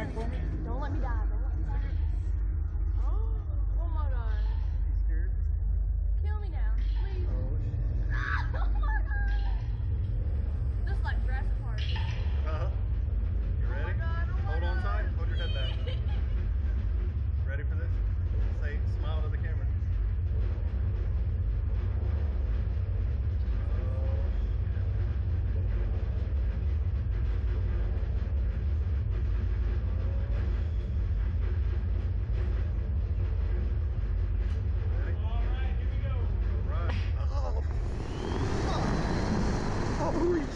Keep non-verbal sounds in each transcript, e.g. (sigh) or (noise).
Don't let me die. Oh my god. You scared? Kill me now, please. Oh, shit. oh my god. This is like Jurassic Park. Uh-huh. You Oh my ready? God, oh my Hold on God. tight. Hold your head back. Ready for this? Say, smile to the camera. Ready? All right, here we go. Right. Oh, fuck. Holy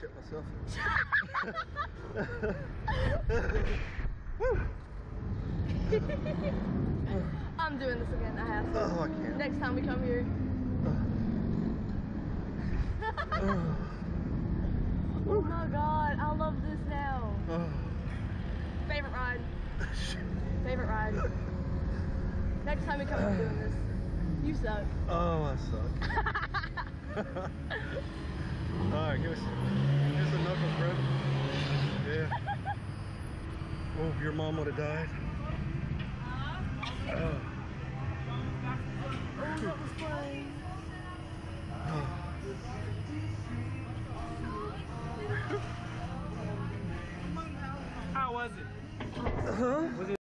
shit myself. (laughs) I'm doing this again. I have to. Oh, I can't. Next time we come here. Oh, (laughs) oh my god, I love this now. Oh, Favorite ride. (laughs) Favorite ride. Next time we come, we're doing this. You suck. Oh, I suck. All right, give us, give us a knuckles, bro. Yeah. Oh, your mom would have died. Oh. Oh, that was fun. How was it? Huh? Was it